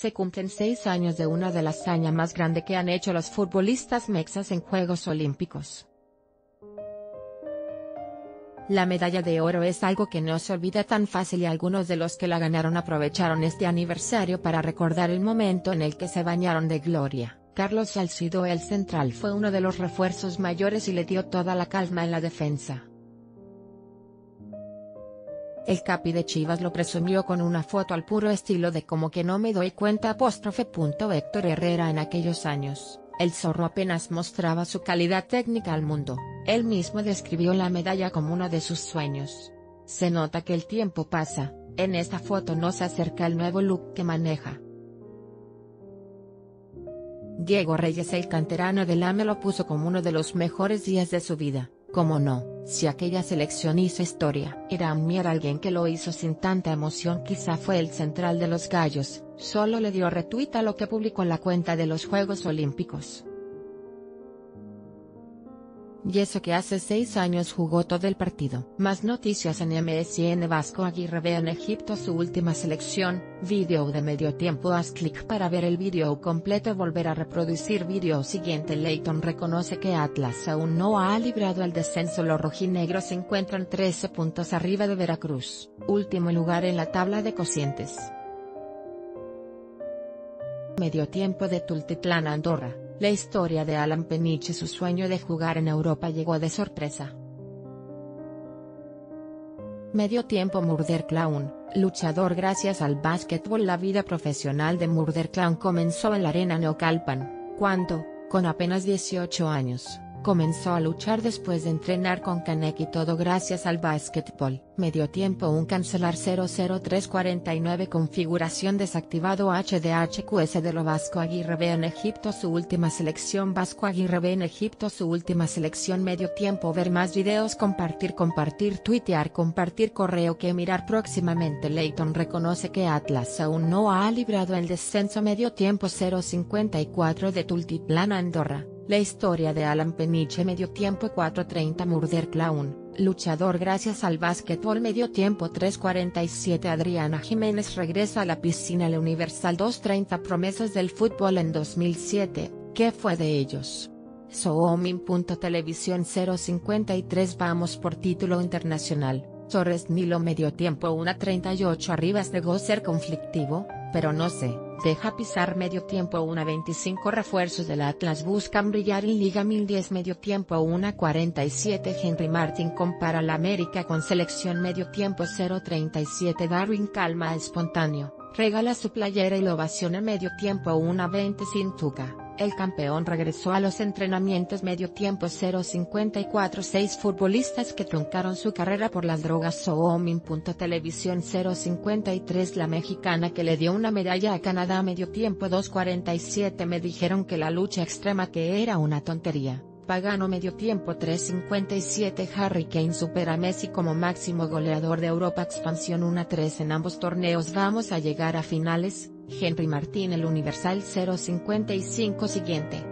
Se cumplen seis años de una de las hazañas más grande que han hecho los futbolistas mexas en Juegos Olímpicos. La medalla de oro es algo que no se olvida tan fácil y algunos de los que la ganaron aprovecharon este aniversario para recordar el momento en el que se bañaron de gloria. Carlos Salcido el central fue uno de los refuerzos mayores y le dio toda la calma en la defensa. El capi de Chivas lo presumió con una foto al puro estilo de como que no me doy cuenta apóstrofe. Héctor Herrera en aquellos años, el zorro apenas mostraba su calidad técnica al mundo, él mismo describió la medalla como uno de sus sueños. Se nota que el tiempo pasa, en esta foto no se acerca el nuevo look que maneja. Diego Reyes el canterano del AME lo puso como uno de los mejores días de su vida, como no, si aquella selección hizo historia. Era Mier alguien que lo hizo sin tanta emoción quizá fue el central de los gallos, solo le dio retweet a lo que publicó en la cuenta de los Juegos Olímpicos. Y eso que hace seis años jugó todo el partido. Más noticias en MSN Vasco Aguirre ve en Egipto su última selección, vídeo de medio tiempo haz clic para ver el vídeo completo volver a reproducir vídeo siguiente Leighton reconoce que Atlas aún no ha librado el descenso los rojinegros se encuentran 13 puntos arriba de Veracruz, último lugar en la tabla de cocientes. Medio tiempo de Tultitlán Andorra. La historia de Alan Peniche su sueño de jugar en Europa llegó de sorpresa. Medio tiempo Murder Clown, luchador gracias al básquetbol La vida profesional de Murder Clown comenzó en la arena Neocalpan, cuando, con apenas 18 años, Comenzó a luchar después de entrenar con Canek y todo gracias al básquetbol. Medio tiempo un cancelar 00349 configuración desactivado HDHQS de lo Vasco Aguirre B en Egipto su última selección Vasco Aguirre B en Egipto su última selección medio tiempo ver más videos compartir compartir tuitear compartir correo que mirar próximamente Leighton reconoce que Atlas aún no ha librado el descenso medio tiempo 054 de Tultiplán Andorra. La historia de Alan Peniche medio tiempo 4.30 Murder Clown, luchador gracias al básquetbol medio tiempo 3.47 Adriana Jiménez regresa a la piscina la Universal 2.30 promesas del fútbol en 2007, ¿qué fue de ellos? Soomin.televisión 053 Vamos por título internacional, Torres Nilo medio tiempo 1.38 Arribas de ser conflictivo, pero no sé. Deja pisar medio tiempo una 25 refuerzos del Atlas buscan brillar en Liga 1010 medio tiempo una 47 Henry Martin compara la América con selección medio tiempo 037 Darwin calma espontáneo, regala su playera y lo ovaciona medio tiempo una 20 Cintuca el campeón regresó a los entrenamientos medio tiempo 054 seis futbolistas que truncaron su carrera por las drogas. Televisión 053 la mexicana que le dio una medalla a Canadá medio tiempo 247 me dijeron que la lucha extrema que era una tontería. Pagano medio tiempo 3.57 Harry Kane supera Messi como máximo goleador de Europa expansión 1-3 en ambos torneos. Vamos a llegar a finales, Henry Martín el Universal 055 siguiente.